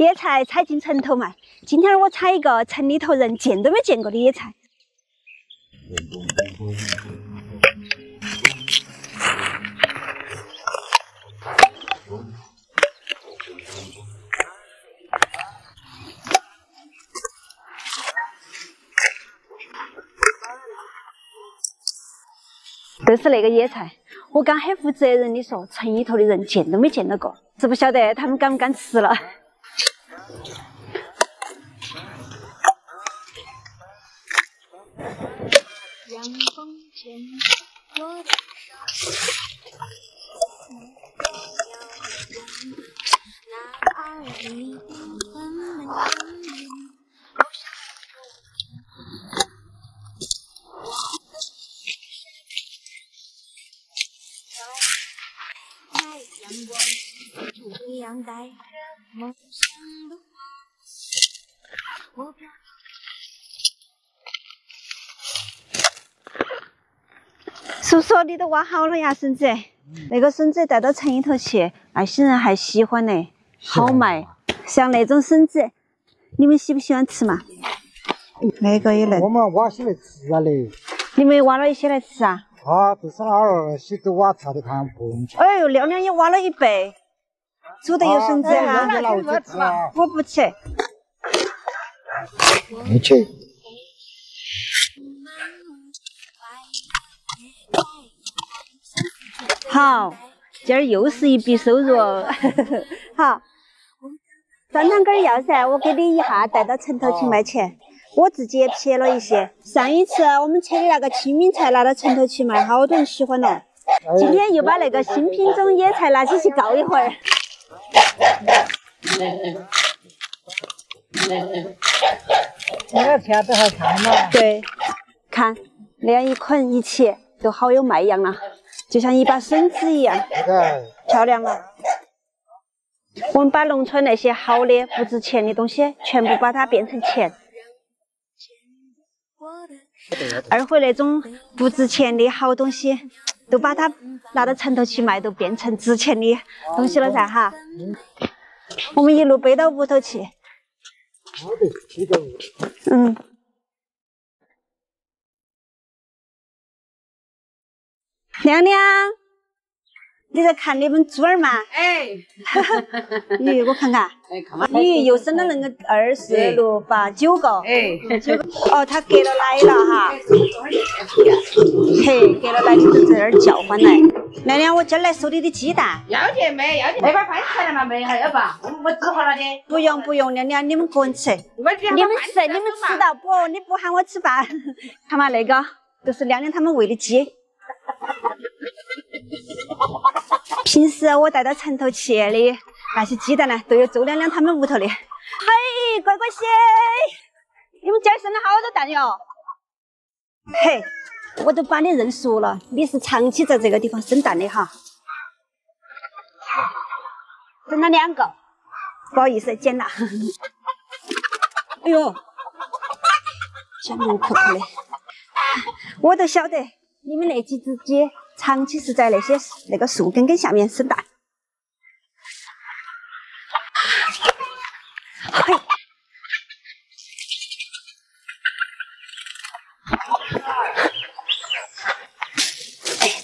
野菜采进城头卖。今天我采一个城里头人见都没见过的野菜。都是那个野菜，我敢很负责任的说，城里头的人见都没见到过，是不晓得他们敢不敢吃了。阳光牵我的手，自，那爱一定很。的脚。太阳，午睡阳台，这梦想不怕。我飘。叔叔，你都挖好了呀，笋子。那个笋子带到城里头去，那些人还喜欢呢，好卖。像那种笋子，你们喜不喜欢吃嘛？那个也来。我们挖些来吃啊嘞。你们挖了一些来吃啊？啊，都是那儿些都挖菜的看不用去。哎呦，亮亮也挖了一背，煮的有笋子哈。我不吃。不吃。好，今儿又是一笔收入。好，酸汤根要噻，我给你一下带到城头去卖钱。我自己也撇了一些。上一次我们切的那个清明菜拿到城头去卖，好多人喜欢呢。今天又把那个新品种野菜拿起去告一会儿。那个片子好看嘛？对，看那样一捆一起，都好有卖样了。就像一把笋子一样，漂亮了。我们把农村那些好的、不值钱的东西，全部把它变成钱。二回那种不值钱的好东西，都把它拿到城头去卖，都变成值钱的东西了噻哈。我们一路背到屋头去。嗯。亮亮，你在看那本猪儿吗？哎，咦，我看看。哎，看嘛。咦，又生了那个二四六八九个。哎，九个。哦，他隔了奶了哈。嘿，隔了奶你就在那儿叫唤来。娘娘，我今儿来收你的鸡蛋。要得没？要得。那把饭菜了嘛没？还要不？我我煮好了的。不用不用，娘娘，你们个人吃。你们吃，你们吃到不？你不喊我吃饭。看嘛，那个都是娘娘他们喂的鸡。平时我带到城头去的那些鸡蛋呢，都有周亮亮他们屋头的。嘿，乖乖些，你们今儿生了好多蛋哟！嘿，我都把你认熟了，你是长期在这个地方生蛋的哈。生了两个，不好意思，捡了。哎呦，捡绿壳壳的，我都晓得。你们那几只鸡长期是在那些那个树根根下面生蛋。嘿，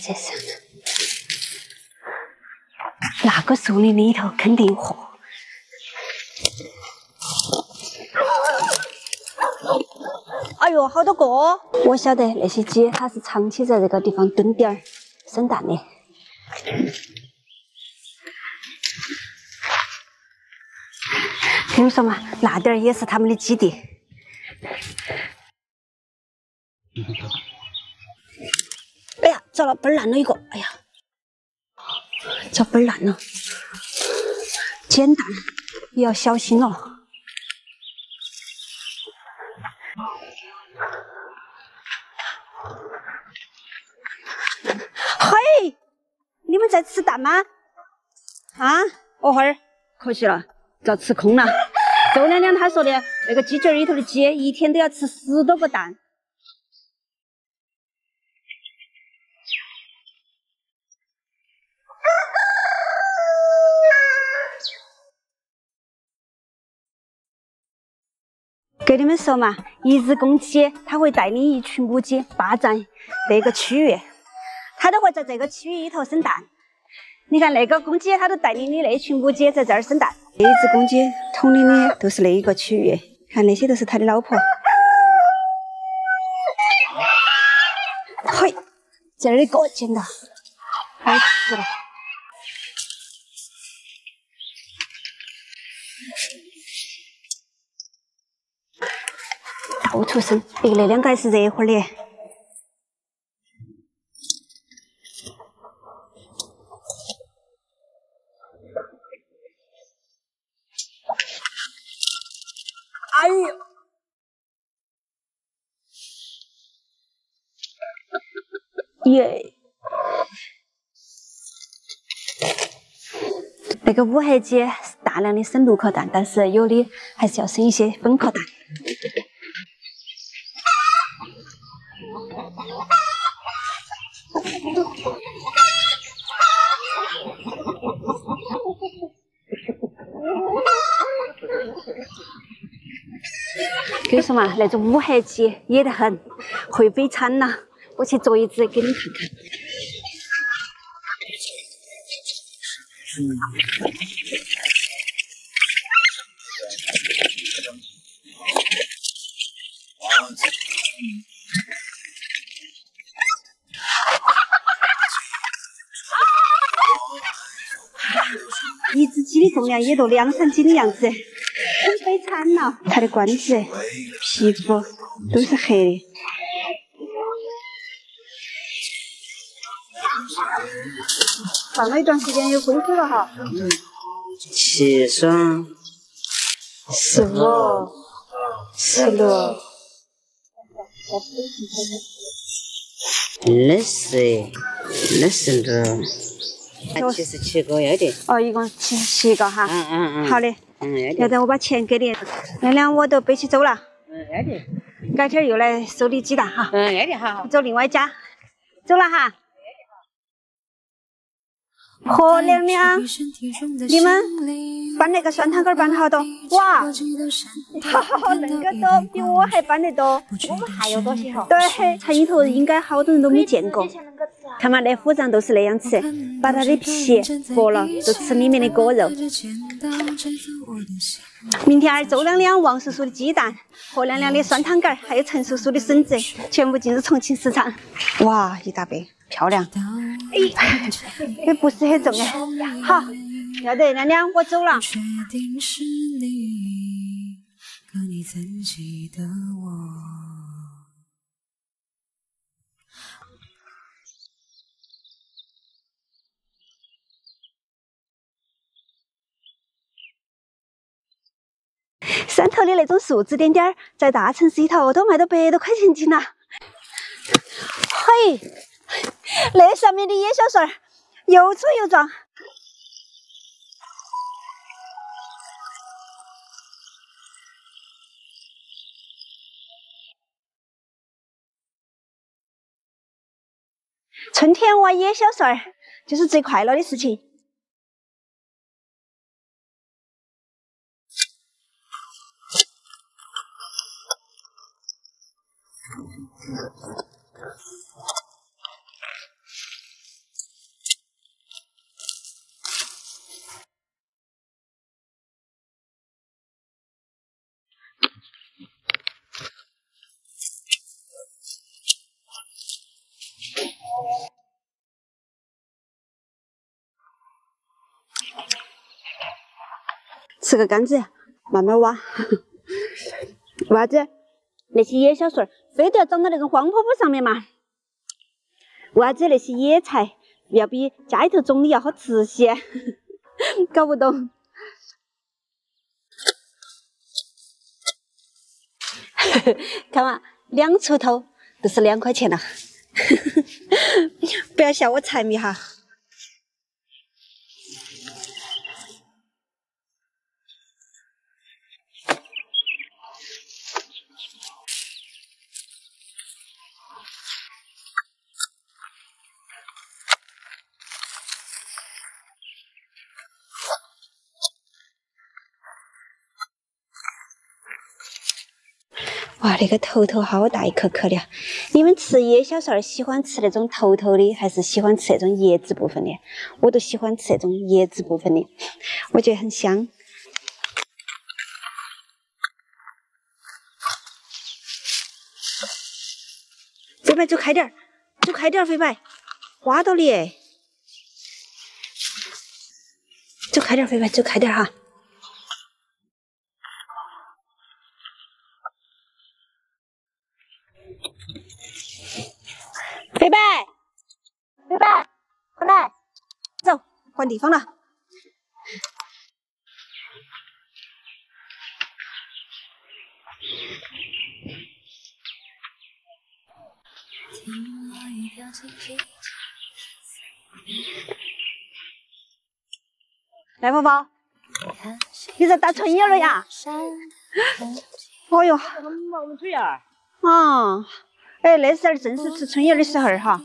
这是那个树林里头肯定有货。哟，好多个！我晓得那些鸡，它是长期在这个地方蹲点儿生蛋的。听说嘛，那点儿也是他们的基地。哎呀，糟了，儿烂了一个！哎呀，这儿烂了，捡蛋也要小心了。嘿，你们在吃蛋吗？啊，哦会儿，可惜了，遭吃空了。周亮亮他说的那个鸡圈里头的鸡，一天都要吃十多个蛋。给你们说嘛，一只公鸡它会带领一群母鸡霸占那个区域，它都会在这个区域里头生蛋。你看那个公鸡，它都带领的那群母鸡在这儿生蛋。那只公鸡统领的都是那一个区域，看那些都是它的老婆。嘿，这儿的个捡到，好吃了。到处生，哎，那两个还是热乎的。耶！那个五黑鸡是大量的生六颗蛋，但是有的还是要生一些分壳蛋。跟你说嘛，那种五黑鸡野得很，会飞产呐！我去捉一只给你看看。一只鸡的重量也都两三斤的样子，很悲惨了。它的关节、皮肤都是黑的。放了一段时间又恢复了哈。嗯，七双，十五，十六，二十，二十六，七十七个要得。哦，一共七十七个哈。嗯嗯嗯。好的。嗯，要得。要得我把钱给你，亮亮我都背起走了。嗯，要得。改天又来收你鸡蛋哈。嗯，要得，好好。走另外一家，走了哈。何亮亮，你们搬那个酸汤羹搬了好多？哇，哈哈，那个多，比我还搬得多。我们还有多些哈。对，城里头应该好多人都没见过。看嘛，那虎掌都是那样吃，把它的皮剥了，就吃里面的果肉。明天儿周亮亮、王叔叔的鸡蛋，何亮亮的酸汤羹，还有陈叔叔的笋子，全部进入重庆市场。哇，一大杯。漂亮，哎，也不是很重哎。好，要得，亮亮，我走了。山头的那种树枝点点，在大城市里头都卖到百多块钱斤了。嘿。那上面的野小穗儿又粗又壮，春天挖野小穗儿就是最快乐的事情。吃个甘蔗，慢慢挖。为啥子？那些野小穗非得要长到那个荒坡坡上面嘛？为啥子那些野菜要比家里头种的要好吃些？搞不懂。看嘛，两锄头都是两块钱了。不要笑我财迷哈。哇，那个头头好大一颗颗的！你们吃夜宵时候喜欢吃那种头头的，还是喜欢吃那种叶子部分的？我都喜欢吃那种叶子部分的，我觉得很香。飞白走开点儿，走开点儿，飞白，刮到你！走开点儿，飞白，走开点儿哈。飞白，飞白，快来，走，换地方了。来，宝宝，你在打春叶了呀？哦哟，我们春叶儿。啊，哎，那时候正是吃春叶的时候哈。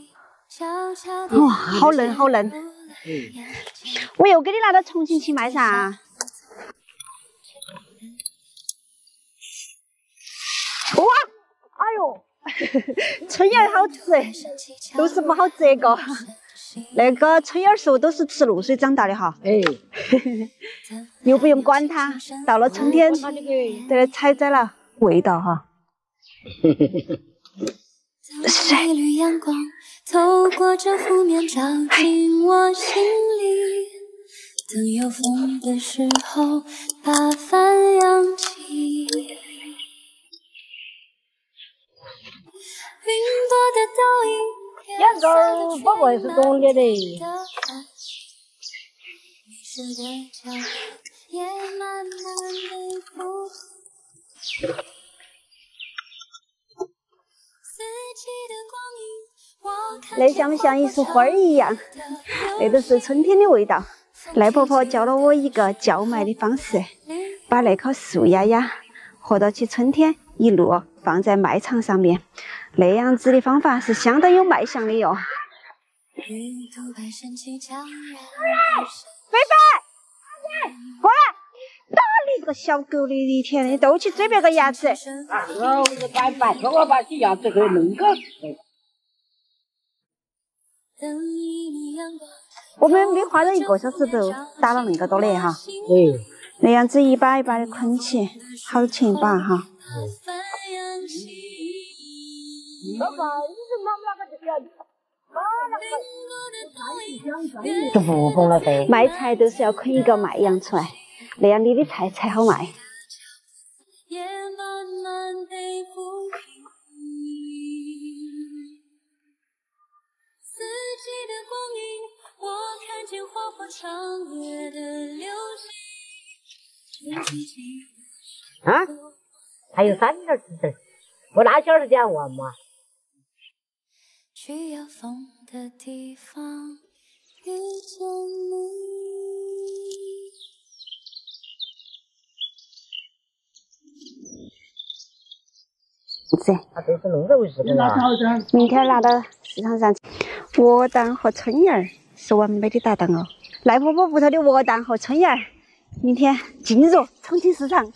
哇，好嫩好嫩。我又给你拿到重庆去卖噻。哇，哎呦！春叶好吃，都是不好这个。那个春叶树都是吃露水长大的哈。哎，又不用管它，到了春天就来采摘了，味道哈。一缕阳光透过这湖面照进我心里，等有风的时候把帆扬起。两个不过是公的的。那像不像一束花儿一样？那都是春天的味道。赖婆婆教了我一个叫卖的方式，把那棵树丫丫活到起春天，一路放在卖场上面。那样子的方法是相当有卖相的哟。飞飞，过来，打你个小狗的！一天的都去追别个鸭子。啊，我拜拜托我把这牙齿给弄个。我们没花到一个小时就打了那个多的哈。哎。那样子一把一把的捆起，好轻一把哈。这不疯了噻！卖菜都是要捆一个卖羊出来，那样你的菜才好卖。啊？还有三条枝子。我哪晓得这样玩嘛？去有风的地方遇见你。这，他这是弄个为什么啊？明天拿到市场上，鹅蛋和春芽儿是完美的搭档哦。赖婆婆屋头的鹅蛋和春芽儿，明天进入重庆市场。